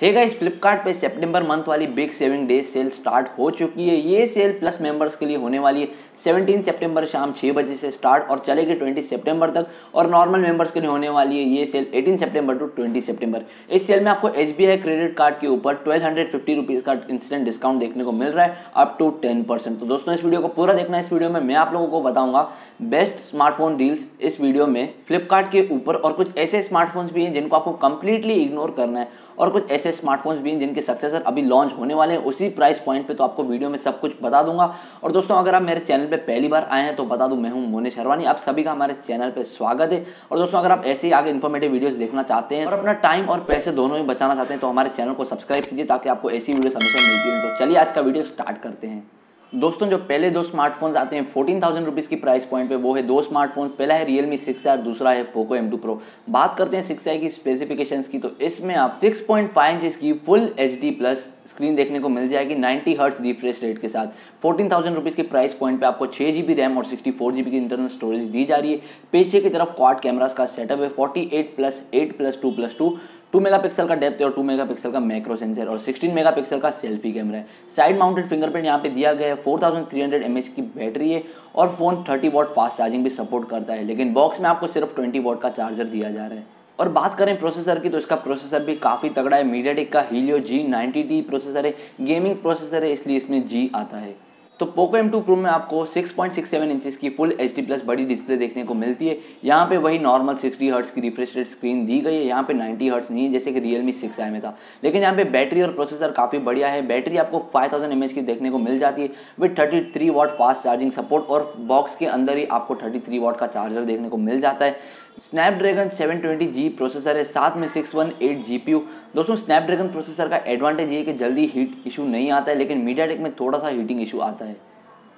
हे guys Flipkart पे सितंबर month वाली big saving day sale start हो चुकी है। ये सेल प्लस मेंबर्स के लिए होने वाली है। 17 सितंबर शाम 6 बजे से स्टार्ट और चलेगी 20 सितंबर तक और नॉर्मल मेंबर्स के लिए होने वाली है ये सेल 18 सितंबर टू 20 सितंबर इस सेल में आपको एस क्रेडिट कार्ड के ऊपर ट्वेल्व हंड्रेड का इंस्टेंट डिस्काउंट देखने को मिल रहा है अप टू टेन तो दोस्तों, इस वीडियो को पूरा देखना। इस वीडियो में मैं आप लोगों को बताऊँगा बेस्ट स्मार्टफ़ोन डील्स इस वीडियो में फ्लिपकार्ट के ऊपर और कुछ ऐसे स्मार्टफोन्स भी हैं जिनको आपको कंप्लीटली इग्नोर करना है और कुछ ऐसे स्मार्टफोन्स भी हैं, जिनके सक्सेसर अभी लॉन्च होने वाले हैं, उसी प्राइस पॉइंट पे तो आपको वीडियो में सब कुछ बता दूँगा। और दोस्तों, अगर आप मेरे चैनल पे पहली बार आए हैं तो बता दूँ, मैं हूँ मोने शर्वानी। आप सभी का हमारे चैनल पे स्वागत है। और दोस्तों, अगर आप ऐसे ही आगे इन्फॉर्मेटिव वीडियोस देखना चाहते हैं और अपना टाइम और पैसे दोनों ही बचाना चाहते हैं तो हमारे चैनल को सब्सक्राइब कीजिए, ताकि आपको ऐसी वीडियो हमेशा मिलती रहे। तो चलिए आज का वीडियो स्टार्ट करते हैं। दोस्तों, जो पहले दो स्मार्टफोन्स आते हैं फोर्टीन थाउज़ेंड रुपीज़ की प्राइस पॉइंट पे, वो है दो स्मार्टफ़ोन पहला है रियल मी सिक्स आर दूसरा है पोको एम टू प्रो बात करते हैं सिक्स आई की स्पेसिफिकेशंस की तो इसमें आप सिक्स पॉइंट फाइव इंच की full H D plus screen देखने को मिल जाएगी नाइन्टी हर्ट्स रिफ्रेश रेट के साथ। फोर्टीन थाउज़ेंड रुपीज़ के प्राइस पॉइंट पे आपको छः जी रैम और सिक्सटी फोर जी की इंटरनल स्टोरेज दी जा रही है। पीछे की तरफ़ क्वाड कैमराज का सेटअप है forty eight plus eight plus two plus two two megapixel का डेप्थ और टू मेगापिक्सल का मैक्रो सेंसर और सिक्सटीन मेगापिक्सल का सेल्फी कैमरा है। साइड माउंटेड फिंगरप्रिंट यहाँ पे दिया गया है। Four thousand three hundred M H की बैटरी है और phone thirty watt fast charging भी सपोर्ट करता है। लेकिन बॉक्स में आपको सिर्फ़ ट्वेंटी वॉट का चार्जर दिया जा रहा है। और बात करें प्रोसेसर की तो इसका प्रोसेसर भी काफ़ी तगड़ा है। मीडियाटेक का Helio G ninety T processor है। गेमिंग प्रोसेसर है, इसलिए इसमें जी आता है। तो पोको एम टू प्रो में आपको 6.67 पॉइंट इंचेस की फुल एच डी प्लस बड़ी डिस्प्ले देखने को मिलती है। यहाँ पे वही नॉर्मल 60 हर्ट्स की रिफ्रेश रेट स्क्रीन दी गई है। यहाँ पे 90 हर्ट्स नहीं है, जैसे कि रियल मी सिक्स आई में था। लेकिन यहाँ पे बैटरी और प्रोसेसर काफ़ी बढ़िया है। बैटरी आपको 5000 थाउज़ेंड की देखने को मिल जाती है। With thirty three fast charging support और बॉक्स के अंदर ही आपको थर्टी थ्री का चार्जर देखने को मिल जाता है। स्नैपड्रैगन 720G प्रोसेसर है, साथ में 618 GPU दोस्तों स्नैपड्रैगन प्रोसेसर का एडवांटेज ये है कि जल्दी हीट इशू नहीं आता है, लेकिन मीडियाटेक में थोड़ा सा हीटिंग इशू आता है।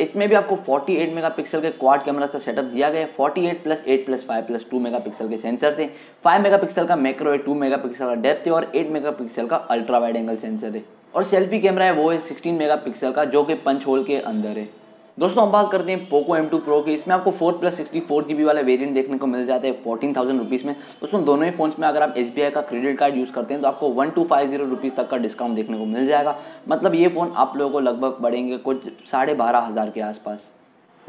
इसमें भी आपको 48 मेगापिक्सल के क्वाड कैमरा का सेटअप दिया गया है। 48 प्लस 8 प्लस 5 प्लस 2 मेगापिक्सल के सेंसर थे। 5 मेगापिक्सल का मैक्रो है 2 मेगापिक्सल का डेप्थ है और 8 मेगापिक्सल का अल्ट्रा वाइड एंगल सेंसर है। और सेल्फी कैमरा है, वो है 16 मेगापिक्सल का, जो कि पंच होल के अंदर है। दोस्तों, हम बात करते हैं पोको एम टू प्रो की। इसमें आपको four plus sixty four G B वाला वेरियंट देखने को मिल जाता है फोर्टीन थाउज़ेंड रुपीज़ में। दोस्तों, दोनों ही फ़ोन में अगर आप एस बी आई का क्रेडिट कार्ड यूज़ करते हैं तो आपको one two five zero rupees तक का डिस्काउंट देखने को मिल जाएगा। मतलब ये फ़ोन आप लोगों को लगभग बढ़ेंगे कुछ साढ़े बारह हज़ार के आसपास।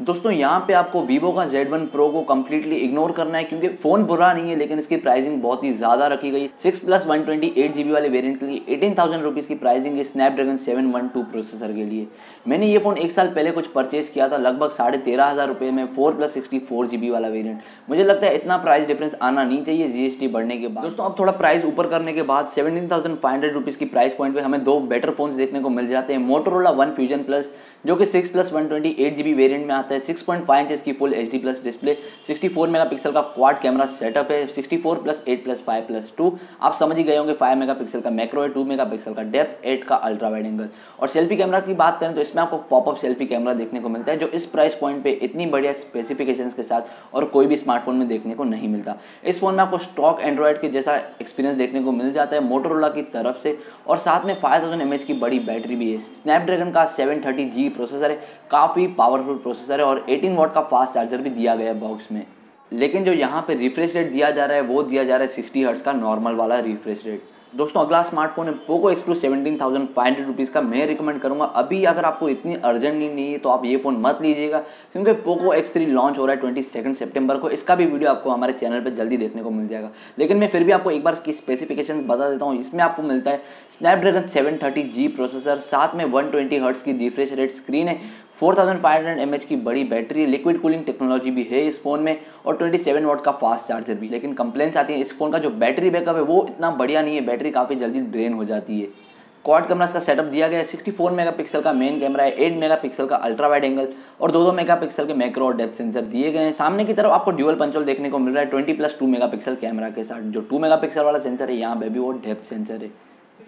दोस्तों, यहाँ पे आपको वीवो का Z1 Pro को कम्प्लीटली इग्नोर करना है क्योंकि फ़ोन बुरा नहीं है, लेकिन इसकी प्राइसिंग बहुत ही ज़्यादा रखी गई six plus one twenty eight G वाले वेरिएंट के लिए एटीन थाउज़ेंड रुपीज़ की प्राइसिंग है Snapdragon seven one two processor के लिए। मैंने ये फ़ोन एक साल पहले कुछ परचेज किया था, लगभग साढ़े तेरह हज़ार रुपये में four plus sixty four G वाला वेरियंट मुझे लगता है इतना प्राइस डिफरेंस आना नहीं चाहिए जीएसटी बढ़ने के बाद। दोस्तों, अब थोड़ा प्राइस ऊपर करने के बाद seventeen thousand five hundred rupees की प्राइस पॉइंट पर हमें दो बेटर फ़ोन देखने को मिल जाते हैं मोटरोला वन फ्यूजन प्लस जो कि six plus one twenty eight G B variant में आता है। सिक्स पॉइंट फाइव इंच की full H D plus display sixty four mega pixel का क्वाड कैमरा सेटअप है sixty four plus eight plus five plus two आप समझ ही गए होंगे फाइव मेगा पिक्सल का मैक्रो है टू मेगा पिक्सल का डेप्थ एट का अल्ट्रा वाइड एंगल और सेल्फी कैमरा की बात करें तो इसमें आपको पॉपअप सेल्फी कैमरा देखने को मिलता है, जो इस प्राइस पॉइंट पे इतनी बढ़िया स्पेसिफिकेशंस के साथ और कोई भी स्मार्टफ़ोन में देखने को नहीं मिलता। इस फ़ोन में आपको स्टॉक एंड्रॉयड के जैसा एक्सपीरियंस देखने को मिल जाता है मोटरोला की तरफ़ से। और साथ में फाइव थाउज़ेंड एम की बड़ी बैटरी भी है। स्नैपड्रैगन का सेवन थर्टी जी प्रोसेसर है, काफ़ी पावरफुल प्रोसेसर है और 18 वॉट का फास्ट चार्जर भी दिया गया है बॉक्स में। लेकिन जो यहाँ पे रिफ्रेश रेट दिया जा रहा है, वो दिया जा रहा है सिक्सटी हर्ट्स का नॉर्मल वाला रिफ्रेश रेट दोस्तों, अगला स्मार्टफ़ोन है Poco X two seventeen thousand five hundred rupees का। मैं रिकमेंड करूँगा, अभी अगर आपको इतनी अर्जेंट नहीं है तो आप ये फ़ोन मत लीजिएगा, क्योंकि पोको एक्स थ्री लॉन्च हो रहा है ट्वेंटी सेकंड सेप्टेम्बर को। इसका भी वीडियो आपको हमारे चैनल पर जल्दी देखने को मिल जाएगा। लेकिन मैं फिर भी आपको एक बार इसकी स्पेसिफिकेशन बता देता हूँ, इसमें आपको मिलता है Snapdragon seven thirty G processor साथ में वन ट्वेंटी हर्ट्स की रिफ्रेश रेट स्क्रीन है। 4500 mAh की बड़ी बैटरी लिक्विड कूलिंग टेक्नोलॉजी भी है इस फ़ोन में और 27 वॉट का फास्ट चार्जर भी। लेकिन कंप्लेंट्स आती है, इस फ़ोन का जो बैटरी बैकअप है, वो इतना बढ़िया नहीं है बैटरी काफ़ी जल्दी ड्रेन हो जाती है। क्वाड कैमरा का सेटअप दिया गया है 64 मेगापिक्सल का मेन कैमरा है 8 मेगापिक्सल का अल्ट्रा वाइड एंगल और दो दो मेगापिक्सल के मैक्रो और डेप्थ सेंसर दिए गए हैं। सामने की तरफ़ आपको ड्यूअल पंचोल देखने को मिल रहा है 20 प्लस टू मेगापिक्सल कैमरा के साथ। जो 2 मेगापिक्सल वाला सेंसर है, यहाँ पे भी वो डेप्थ सेंसर है।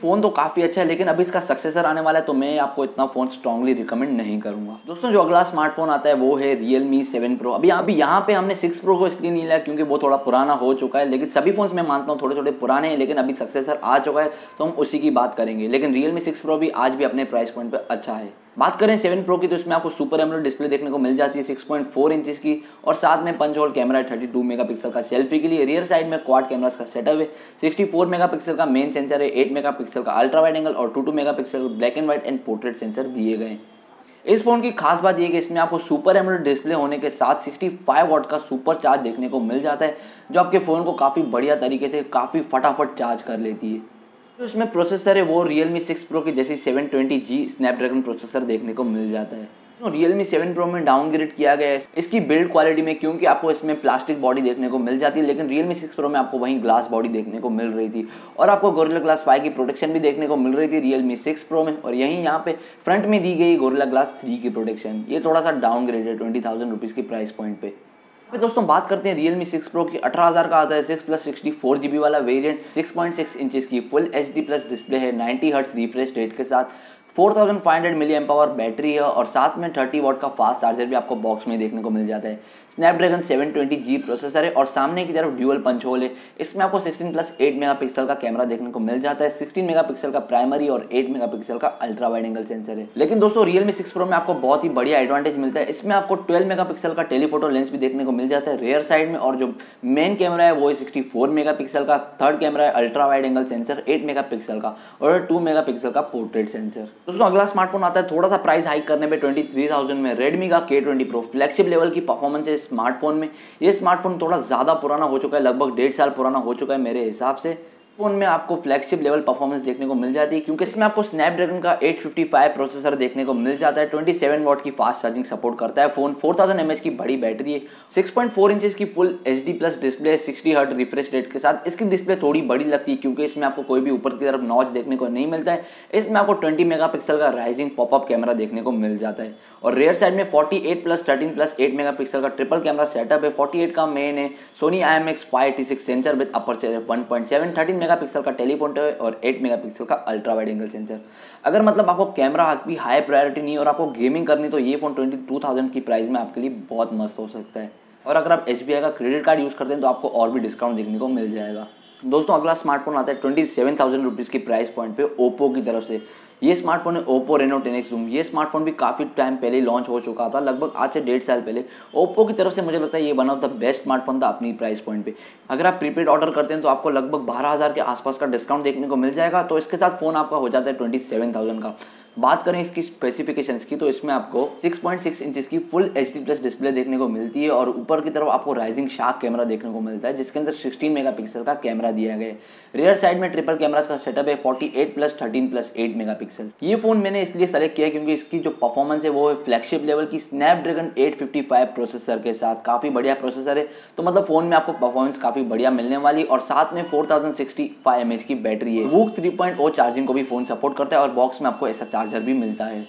फ़ोन तो काफ़ी अच्छा है, लेकिन अभी इसका सक्सेसर आने वाला है तो मैं आपको इतना फ़ोन स्ट्रांगली रिकमेंड नहीं करूँगा। दोस्तों, जो अगला स्मार्टफ़ोन आता है, वो है रियल मी सेवन प्रो अभी अभी यहाँ पे हमने सिक्स प्रो को इसलिए नहीं लिया, क्योंकि वो थोड़ा पुराना हो चुका है, लेकिन सभी फ़ोन मैं मानता हूँ थोड़े थोड़े पुराने हैं, लेकिन अभी सक्सेसर आ चुका है तो हम उसी की बात करेंगे। लेकिन रियल मी सिक्स प्रो भी आज भी अपने प्राइस पॉइंट पर अच्छा है। बात करें सेवन प्रो की तो इसमें आपको सुपर एमोलेड डिस्प्ले देखने को मिल जाती है सिक्स पॉइंट फोर इंचज की और साथ में पंच होल कैमरा है थर्टी टू मेगा पिक्सल का सेल्फी के लिए रियर साइड में क्वाड कैमरास का सेटअप है। सिक्सटी फोर मेगा पिक्सल का मेन सेंसर है एट मेगा पिक्सल का अल्ट्रा वाइड एंगल और two two mega pixel black and white and portrait sensor दिए गए इस फ़ोन की खास बात यह कि इसमें आपको सुपर एमोलेड डिस्प्ले होने के साथ 65 वॉट का सुपर चार्ज देखने को मिल जाता है, जो आपके फ़ोन को काफ़ी बढ़िया तरीके से काफ़ी फटाफट चार्ज कर लेती है। जो इसमें प्रोसेसर है, वो रियल मी सिक्स प्रो की जैसी seven twenty G Snapdragon processor देखने को मिल जाता है। रियल मी सेवन प्रो में डाउनग्रेड किया गया है। इसकी बिल्ड क्वालिटी में क्योंकि आपको इसमें प्लास्टिक बॉडी देखने को मिल जाती है, लेकिन रियल मी सिक्स प्रो में आपको वहीं ग्लास बॉडी देखने को मिल रही थी। और आपको गोरिल्ला ग्लास फाइव की प्रोटेक्शन भी देखने को मिल रही थी रियल मी सिक्स प्रो में। और यहीं यहाँ पे फ्रंट में दी गई गोरिल्ला ग्लास थ्री की प्रोटेक्शन ये थोड़ा सा डाउनग्रेड है ट्वेंटी थाउज़ेंड रुपीज़ की प्राइस पॉइंट पे। दोस्तों बात करते हैं मी सिक्स प्रो की अठारह हज़ार का आता है। सिक्स प्लस सिक्सटी फोर वाला वेरिएंट सिक्स पॉइंट सिक्स की full H D plus display है। नाइन्टी हर्ट्स रिफ्रेश रेट के साथ। 4500 मिली पावर बैटरी है और साथ में 30 वॉट का फास्ट चार्जर भी आपको बॉक्स में देखने को मिल जाता है। स्नैपड्रैगन 720G प्रोसेसर है और सामने की तरफ़ ड्यूअल पंच होल है। इसमें आपको 16 प्लस 8 मेगापिक्सल का कैमरा देखने को मिल जाता है। 16 मेगापिक्सल का प्राइमरी और 8 मेगापिक्सल का अल्ट्रा वाइड एंगल सेंसर है। लेकिन दोस्तों रियलमी सिक्स प्रो में आपको बहुत ही बढ़िया एडवांटेज मिलता है। इसमें आपको ट्वेल्व मेगा का टेलीफोटो लेंस भी देखने को मिल जाता है रेयर साइड में और जो मेन कैमरा है, वो सिक्सटी मेगा का। थर्ड कैमरा है ultra wide angle sensor eight mega का और टू मेगा का पोर्ट्रेट सेंसर दोस्तों, अगला स्मार्टफ़ोन आता है थोड़ा सा प्राइस हाइक करने पे ट्वेंटी थ्री थाउज़ेंड में रेडमी का K twenty pro flagship level की परफॉर्मेंस है स्मार्टफ़ोन में। ये स्मार्टफ़ोन थोड़ा ज़्यादा पुराना हो चुका है, लगभग डेढ़ साल पुराना हो चुका है मेरे हिसाब से। फ़ोन में आपको फ्लैगशिप लेवल परफॉर्मेंस देखने को मिल जाती है, क्योंकि इसमें आपको स्नैपड्रैगन का 855 प्रोसेसर देखने को मिल जाता है 27 वॉट की फास्ट चार्जिंग सपोर्ट करता है फ़ोन 4000 थाउज़ेंड की बड़ी बैटरी है 6.4 इंचेस की full H plus display sixty hertz refresh rate के साथ इसकी डिस्प्ले थोड़ी बड़ी लगती है, क्योंकि इसमें आपको कोई भी ऊपर की तरफ़ नॉच देखने को नहीं मिलता है, इसमें आपको ट्वेंटी मेगा का राइजिंग पॉपअप कैमरा देखने को मिल जाता है और रेयर साइड में forty eight plus thirteen plus eight mega pixel का ट्रिपल कैमरा सेटअप है फोर्टी एट का मेन है Sony I M X five sensor with upper one point seven thirteen mega का टेलीफोटो है और 8 मेगापिक्सल का ultra wide angle sensor. अगर मतलब आपको कैमरा भी हाई प्रायोरिटी नहीं और आपको गेमिंग करनी तो ये फ़ोन ट्वेंटी टू थाउज़ेंड की प्राइस में आपके लिए बहुत मस्त हो सकता है। और अगर आप एस का क्रेडिट कार्ड यूज़ करते हैं तो आपको और भी डिस्काउंट देखने को मिल जाएगा। दोस्तों, अगला स्मार्टफ़ोन आता है ट्वेंटी सेवन थाउज़ेंड रुपीज़ की प्राइस पॉइंट पे ओप्पो की तरफ़ से। ये स्मार्टफ़ोन है Oppo Reno ten X zoom ये स्मार्टफ़ोन भी काफ़ी टाइम पहले लॉन्च हो चुका था, लगभग आज से डेढ़ साल पहले। ओप्पो की तरफ़ से मुझे लगता है ये one of the best smartphone था अपनी प्राइस पॉइंट पे। अगर आप प्रीपेड ऑर्डर करते हैं तो आपको लगभग बारह हज़ार के आसपास का डिस्काउंट देखने को मिल जाएगा तो इसके साथ फ़ोन आपका हो जाता है ट्वेंटी सेवन थाउज़ेंड का। बात करें इसकी स्पेसिफिकेशंस की तो इसमें आपको 6.6 इंचेस की फुल एच प्लस डिस्प्ले देखने को मिलती है और ऊपर की तरफ़ आपको राइजिंग शार्क कैमरा देखने को मिलता है, जिसके अंदर 16 मेगापिक्सल का कैमरा दिया गया है। रियर साइड में ट्रिपल कैमरा का सेटअप है 48 प्लस 13 प्लस 8 मेगापिक्सल ये फ़ोन मैंने इसलिए सेलेक्ट किया क्योंकि इसकी जो परफॉर्मेंस है, वो है फ्लैगशिप लेवल की स्नैपड्रैगन 855 प्रोसेसर के साथ। काफ़ी बढ़िया प्रोसेसर है तो मतलब फ़ोन में आपको परफॉर्मेंस काफ़ी बढ़िया मिलने वाली और साथ में फोर थाउज़ेंड की बैटरी है। वो थ्री चार्जिंग को भी फ़ोन सपोर्ट करता है और बॉक्स में आपको ऐसा चार्जर भी मिलता है।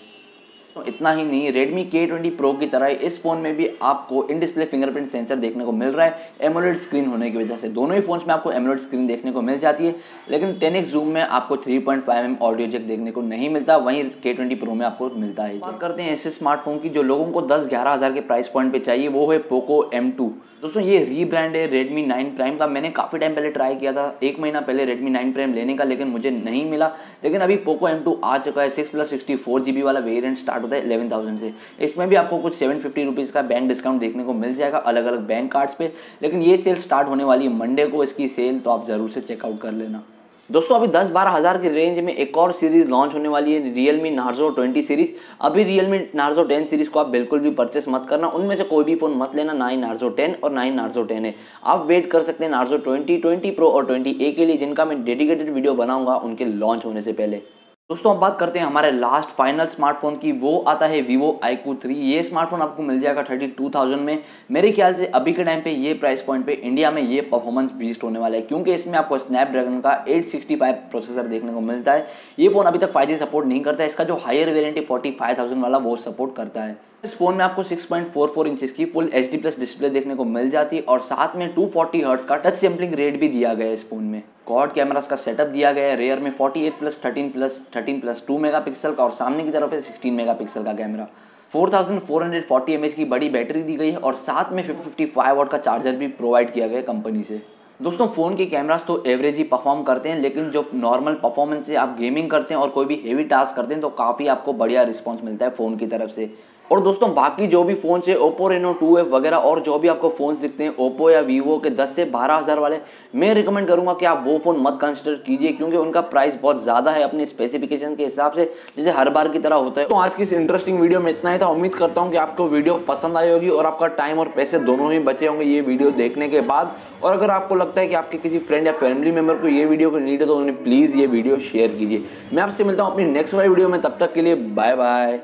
तो इतना ही नहीं Redmi K20 Pro की तरह इस फ़ोन में भी आपको इन डिस्प्ले फिंगरप्रिंट सेंसर देखने को मिल रहा है। एमोलेड स्क्रीन होने की वजह से दोनों ही फोन्स में आपको एमोलेड स्क्रीन देखने को मिल जाती है। लेकिन 10x जूम में आपको 3.5 mm ऑडियो जेक देखने को नहीं मिलता वहीं K20 Pro में आपको मिलता है। बात करते हैं ऐसे स्मार्टफ़ोन की जो लोगों को दस ग्यारह हज़ार के प्राइस पॉइंट पर चाहिए वो है पोको एम दोस्तों, ये रीब्रांड है Redmi 9 Prime का। मैंने काफ़ी टाइम पहले ट्राई किया था। एक महीना पहले Redmi 9 Prime लेने का, लेकिन मुझे नहीं मिला। लेकिन अभी Poco M2 आ चुका है। Six plus sixty four G B वाला वेरियंट स्टार्ट होता है इलेवन थाउज़ेंड से। इसमें भी आपको कुछ सेवन फिफ्टी रुपीज़ का बैंक डिस्काउंट देखने को मिल जाएगा अलग अलग बैंक कार्ड्स पर लेकिन ये सेल स्टार्ट होने वाली है मंडे को। इसकी सेल तो आप ज़रूर से चेकआउट कर लेना। दोस्तों, अभी दस बारह हज़ार की रेंज में एक और सीरीज़ लॉन्च होने वाली है Realme Narzo twenty series अभी Realme Narzo ten series को आप बिल्कुल भी परचेस मत करना। उनमें से कोई भी फ़ोन मत लेना ना ही नार्जो टेन और ना ही नार्जो टेन है। आप वेट कर सकते हैं नार्जो ट्वेंटी ट्वेंटी प्रो और ट्वेंटी ए के लिए, जिनका मैं डेडिकेटेड वीडियो बनाऊँगा उनके लॉन्च होने से पहले। दोस्तों अब बात करते हैं हमारे लास्ट फाइनल स्मार्टफ़ोन की। वो आता है वीवो आईकू थ्री ये स्मार्टफ़ोन आपको मिल जाएगा थर्टी टू थाउज़ेंड में। मेरे ख्याल से अभी के टाइम पे ये प्राइस पॉइंट पे इंडिया में ये परफॉर्मेंस बीस्ट होने वाला है, क्योंकि इसमें आपको स्नैपड्रैगन का 865 प्रोसेसर देखने को मिलता है। ये फ़ोन अभी तक फाइव जी सपोर्ट नहीं करता है। इसका जो हायर वेरियंट है फोर्टी वाला वो सपोर्ट करता है। इस फ़ोन में आपको 6.44 इंचेस की full H D plus display देखने को मिल जाती है और साथ में 240 फोर्टी हर्ट्स का टच सैम्पलिंग रेट भी दिया गया है इस फ़ोन में। कॉड कैमरास का सेटअप दिया गया है रेयर में 48 प्लस 13 प्लस 13 प्लस 2 मेगापिक्सल का और सामने की तरफ़ है 16 मेगापिक्सल का कैमरा 4440 mAh की बड़ी बैटरी दी गई है और साथ में 555 वाट का चार्जर भी प्रोवाइड किया गया कंपनी से। दोस्तों, फ़ोन के कैमरास तो एवरेज ही परफॉर्म करते हैं, लेकिन जो नॉर्मल परफॉर्मेंस से आप गेमिंग करते हैं और कोई भी हेवी टास्क करते हैं तो काफ़ी आपको बढ़िया रिस्पॉन्स मिलता है फ़ोन की तरफ़ से। और दोस्तों, बाकी जो भी फ़ोन है ओप्पो रेनो टू एफ़ वगैरह और जो भी आपको फ़ोन दिखते हैं ओप्पो या वीवो के 10 से बारह हज़ार वाले, मैं रिकमेंड करूँगा कि आप वो फ़ोन मत कंसिडर कीजिए, क्योंकि उनका प्राइस बहुत ज़्यादा है अपने स्पेसिफिकेशन के हिसाब से, जैसे हर बार की तरह होता है। तो आज की इस इंटरेस्टिंग वीडियो में इतना ही था। उम्मीद करता हूँ कि आपको वीडियो पसंद आई होगी और आपका टाइम और पैसे दोनों ही बचे होंगे ये वीडियो देखने के बाद। और अगर आपको लगता है कि आपके किसी फ्रेंड या फैमिली मेंबर को ये वीडियो को नीड है तो उन्हें प्लीज़ ये वीडियो शेयर कीजिए। मैं आपसे मिलता हूँ अपनी नेक्स्ट वाली वीडियो में, तब तक के लिए बाय बाय